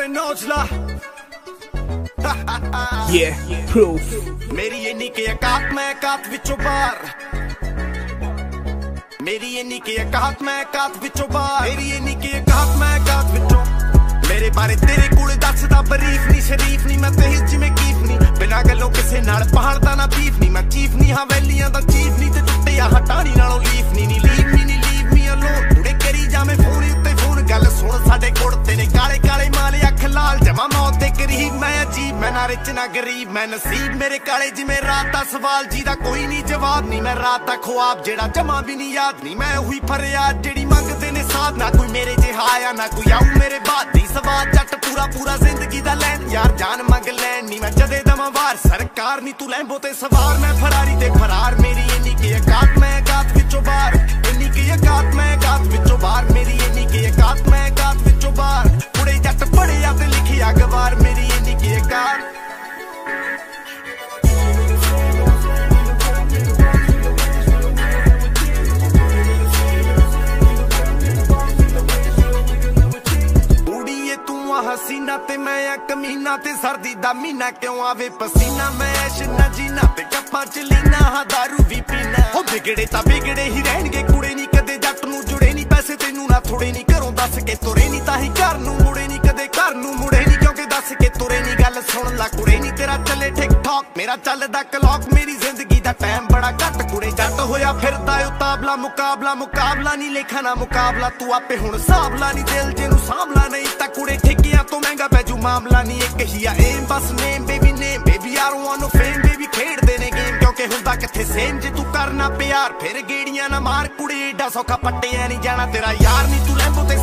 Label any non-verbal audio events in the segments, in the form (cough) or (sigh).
ਸਾਰੇ ਨੌਜਲਾ (laughs) Yeah, proof. ਮੇਰੀ ਇੰਨੀ ਕਿ ਔਕਾਤ ਮੈਂ ਔਕਾਤ ਵਿੱਚੋਂ ਬਾਹਰ ਮੇਰੀ ਇੰਨੀ ਕਿ ਔਕਾਤ ਮੈਂ ਔਕਾਤ ਵਿੱਚੋਂ ਬਾਹਰ ਮੇਰੀ ਇੰਨੀ ਕਿ ਔਕਾਤ ਮੈਂ ਔਕਾਤ ਵਿੱਚੋਂ ਮੇਰੇ ਬਾਰੇ ਤੇਰੇ ਕੋਲ ਦੱਸਦਾ ਬਰੀਫ ਨਹੀਂ ਸ਼ਰੀਫ ਨਹੀਂ ਮੈਂ ਤੇ ਜਿਵੇਂ ਕੀਫ ਨਹੀਂ ਬਿਨਾਂ ਗੱਲੋਂ ਕਿਸੇ ਨਾਲ ਪਹਾੜਦਾ ਨਾ ਬੀਫ ਨਹੀਂ ਮੈਂ ਚੀਫ ਨਹੀਂ ਹਵੇਲੀਆਂ ਦਾ ਚੀਫ ਨਹੀਂ ਤੇ ਟੁੱਟਿਆ ਹਟਾਣੀ ਨਾਲੋਂ ਲੀਫ ਨਹੀਂ ਨਹੀਂ ਲੀਵ ਨਹੀਂ ਨਹੀਂ ਲੀਵ ਮੀ ਅਲੋਨ ਕੁੜੇ ਕਰੀ ਜਾਵੇਂ ਫੋਨ ਉੱਤੇ ਫੋਨ ਗੱਲ ਸੁਣ ਸਾਡੇ ਨੇ ਕਾਲੇ ਮੈਂ ਨਾ ਰਿਚ, ਨਾ ਗਰੀਬ, ਮੈਂ ਨਸੀਬ। ਮੇਰੇ ਕਾਲੇ ਜਿਵੇਂ ਰਾਤ ਦਾ ਸਵਾਲ ਜੀ ਦਾ ਕੋਈ ਨਹੀਂ ਜਵਾਬ ਨਹੀਂ। ਮੈਂ ਰਾਤ ਦਾ ਖੁਆਬ, ਜਿਹੜਾ ਜਮਾ ਵੀ ਨਹੀਂ ਯਾਦ ਨਹੀਂ। ਮੈਂ ਉਹੀ ਫਰਿਆਦ ਜਿਹੜੀ ਮੰਗਦੇ ਨੇ ਸਾਥ। ਨਾ ਕੋਈ ਮੇਰੇ ਜਿਹਾ ਆ ਨਾ ਕੋਈ ਆਉ ਮੇਰੇ ਬਾਤ ਦੀ। ਸਵਾਦ ਜੱਟ ਪੂਰਾ ਪੂਰਾ ਜ਼ਿੰਦਗੀ ਦਾ ਲੈਣ। ਯਾਰ, ਜਾਨ ਮੰਗ ਲੈਣ ਨਹੀਂ ਮੈਂ ਜਦੇ ਦਵਾਂ ਵਾਰ। ਸਰਕਾਰ ਨਹੀਂ ਤੂੰ ਲੈਂਬੋ ਤੇ ਸਵਾਰ। ਮੈਂ ਫਰਾਰੀ ਤੇ ਫਰਾਰ। ਮੇਰੀ ਇੰਨੀ ਕੀ ਔਕਾਤ, ਮੈਂ ਅਕਾਤ ਵਿੱਚੋਂ ਬਾਹਰ। ਮੈਂ ਆ ਕਮੀਨਾ ਤੇ ਸਰਦੀ ਦਾ ਮਹੀਨਾ ਕਿਉਂ ਆਵੇ ਪਸੀਨਾ? ਮੈਂ ਐਸ਼ ਨਾ ਜੀਨਾ ਤੇ ਕੱਪਾਂ ਚ ਲੀਨਾ, ਹਾਂ ਦਾਰੂ ਵੀ ਪੀਣਾ ਹੋ ਵਿਗੜੇ ਤਾਂ ਵਿਗੜੇ ਹੀ ਰਹਿਣਗੇ, ਕੁੜੇ ਨਹੀਂ ਕਦੇ ਜੱਟ ਨੂੰ ਜੁੜੇ ਨਹੀਂ ਪੈਸੇ ਤੈਨੂੰ ਨਾ ਥੋੜੇ ਨਹੀਂ ਘਰੋਂ ਦੱਸ ਕੇ ਤੁਰੇ ਨਹੀਂ ਤਾਂ ਹੀ ਘਰ ਨੂੰ ਮੁੜੇ ਨਹੀਂ ਕਦੇ ਘਰ ਨੂੰ ਮੁੜੇ ਨਹੀਂ ਕਿਉਂਕਿ ਦੱਸ ਕੇ ਤੁਰੇ ਨਹੀਂ ਗੱਲ ਸੁਣ ਲਾ ਕੁੜੇ ਨਹੀਂ ਤੇਰਾ ਚੱਲੇ ਠੀਕ ਠਾਕ ਮੇਰਾ ਚੱਲਦਾ ਕਲੌਕ ਮੇਰੀ ਜ਼ਿੰਦਗੀ ਦਾ ਟਾਈਮ ਬੜਾ ਘੱਟ, ਕੁੜੇ ਜੱਟ ਹੋਇਆ ਫਿਰਦਾ ਓ ਤਾਬਲਾ ਮੁਕਾਬਲਾ ਮੁਕਾਬਲਾ ਨਹੀਂ ਲੇਖਾ ਮੁਕਾਬਲਾ, ਤੂੰ ਆਪੇ ਹੁਣ ਸਾਬਲਾ ਨਹੀਂ ਦਿਲ ਜੇ ਨੂੰ ਸਾਂਭ ਮਾਮਲਾ ਨਹੀਂ ਇੱਕ ਹੀ ਆ aim bus name baby name baby are want no fame baby ਖੇਡਦੇ ਨੇ ਗੇਮ ਕਿਉਂਕਿ ਹੁੰਦਾ ਕਿੱਥੇ ਸੇਮ ਜੇ ਤੂੰ ਕਰਨਾ ਪਿਆਰ ਫਿਰ ਗੇੜੀਆਂ ਨਾ ਮਾਰ ਕੁੜੀ ਏਡਾ ਸੌਖਾ ਪੱਟਿਆ ਨਹੀਂ ਜਾਣਾ ਤੇਰਾ ਯਾਰ ਨਹੀਂ ਤੂੰ ਲੈਂਬੋ ਤੇ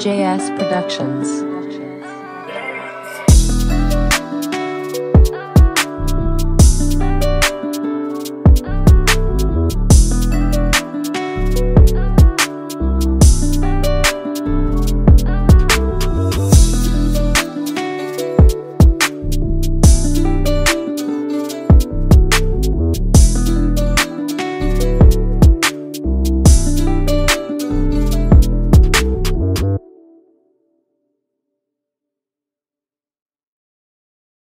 JS Productions.